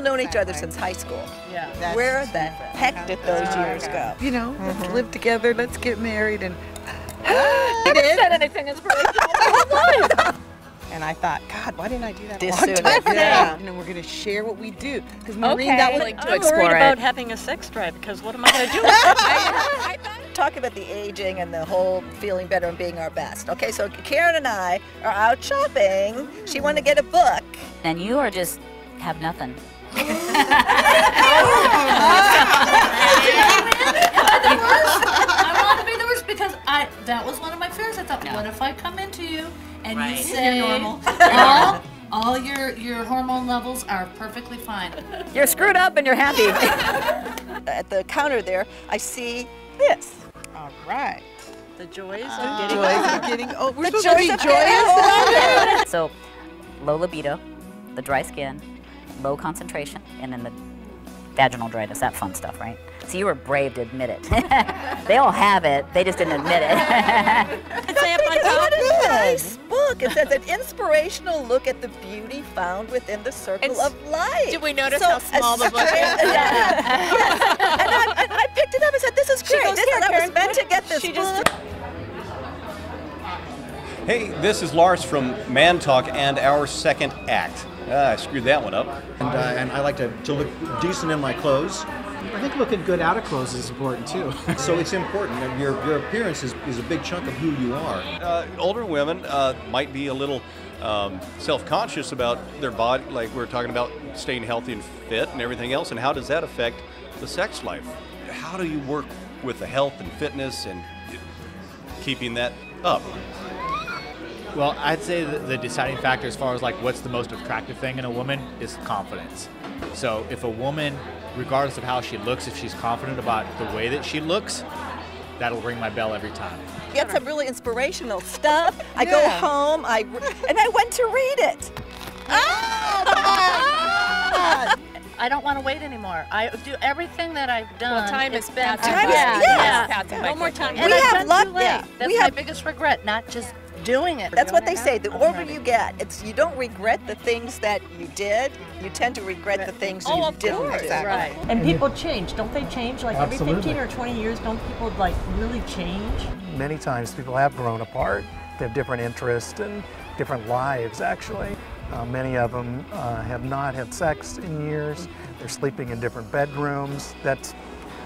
all known each other since high school. Yeah. That's Where the heck did those oh, years go? You know, let's mm-hmm. live together, let's get married, and I haven't said anything inspirational. And I thought, God, why didn't I do that a This long soon. time ago? yeah, and then we're gonna share what we do. Because Maureen, Okay. that was Like I'm explore worried it. about having a sex drive because what am I going to do? Talk about the aging and the whole feeling better and being our best. Okay, so Karen and I are out shopping. She wanted to get a book. and you are just have nothing. I want to be the worst because I that was one of my fears. I thought, No. what if I come into you and Right. you say You're normal. all, all your your hormone levels are perfectly fine. You're screwed up and you're happy. At the counter there, I see this. All right. the joys Uh, of getting joys of getting. Oh, we're The supposed to be joyous. So, low libido, the dry skin, low concentration, and then the vaginal dryness, that fun stuff, right? So you were brave to admit it. they all have it, they just didn't admit it. say up on top? What a nice book. It says an inspirational look at the beauty found within the circle And of life. Did we notice So, how small the book is? yes. And I, and I picked it up and said, "This is great. goes, this, "Here, I was meant to get this She book." just- Hey, this is Lars from Man Talk and our second act. Ah, I screwed that one up. and, uh, and I like to, to look decent in my clothes. I think looking good out of clothes is important too. So it's important. and Your, your appearance is, is a big chunk of who you are. Uh, older women uh, might be a little um, self-conscious about their body, like we're talking about staying healthy and fit and everything else. And how does that affect the sex life? How do you work with the health and fitness and keeping that up? Well, I'd say the, the deciding factor as far as like what's the most attractive thing in a woman is confidence. So if a woman, regardless of how she looks, if she's confident about the way that she looks, that'll ring my bell every time. Get some really inspirational stuff. I go home, I and I went to read it. Ah! I don't want to wait anymore. I do everything that I've done. Well, time It's is been passing Time is- by. yeah, yeah. Passing by No more quickly. time. We And I've have done luck- too late. yeah, That's we my have- biggest regret, not just doing it. That's what they say. The older you get, it's you don't regret the things that you did. You tend to regret the things Oh, you of didn't course. do. Right. And people change, don't they change? Like every 15 or 20 years, don't people like really change? Many times people have grown apart. They have different interests and different lives, actually. Uh, many of them uh, have not had sex in years. They're sleeping in different bedrooms. That's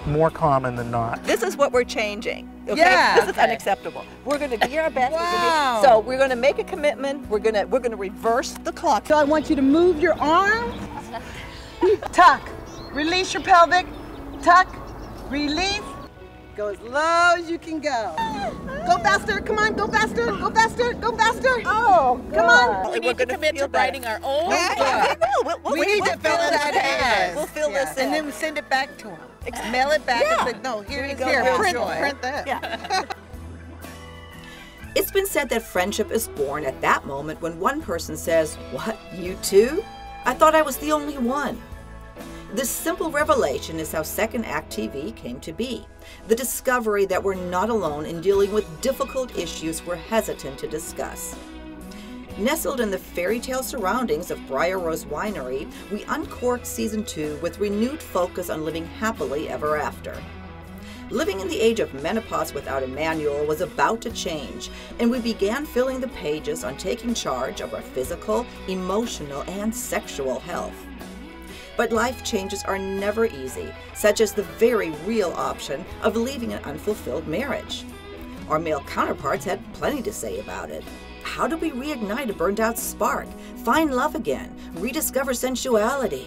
more common than not. This is what we're changing. Okay? Yeah. This is unacceptable. We're going to be our best. We're be- Wow. so we're going to make a commitment. We're going to we're going to reverse the clock. So I want you to move your arm. Tuck. Release your pelvic. Tuck. Release. Go as low as you can go. Go faster. Come on. Go faster. Go faster. Go faster. Oh, come on. We need to commit to writing our own Yeah, book. we will. We'll, we'll, We we'll need to fill this that in. in. We'll fill Yeah. this in. And then we send it back to him. Mail it back Yeah. and say, no, here Here you you go. go, real print, joy. print that. Yeah. It's been said that friendship is born at that moment when one person says, What, you too? I thought I was the only one. This simple revelation is how Second Act TV came to be. The discovery that we're not alone in dealing with difficult issues we're hesitant to discuss. Nestled in the fairy tale surroundings of Briar Rose Winery, we uncorked season two with renewed focus on living happily ever after. Living in the age of menopause without a manual was about to change, and we began filling the pages on taking charge of our physical, emotional, and sexual health. But life changes are never easy, such as the very real option of leaving an unfulfilled marriage. Our male counterparts had plenty to say about it. How do we reignite a burned out spark, find love again, rediscover sensuality?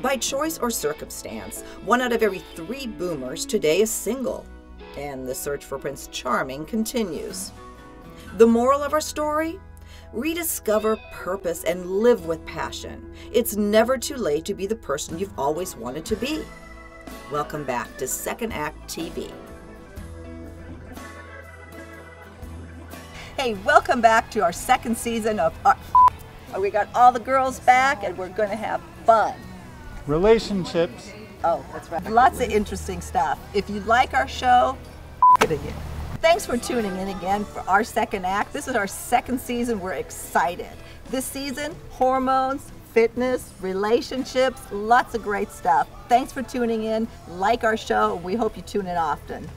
By choice or circumstance, one out of every three boomers today is single, and the search for Prince Charming continues. The moral of our story? Rediscover purpose and live with passion. It's never too late to be the person you've always wanted to be. Welcome back to Second Act TV. Hey, welcome back to our second season of. Our, we got all the girls back, and we're going to have fun. Relationships. Oh, that's right. Lots of interesting stuff. If you like our show, it again. Thanks for tuning in again for our second act. This is our second season. We're excited. This season, hormones, fitness, relationships, lots of great stuff. Thanks for tuning in. Like our show. We hope you tune in often.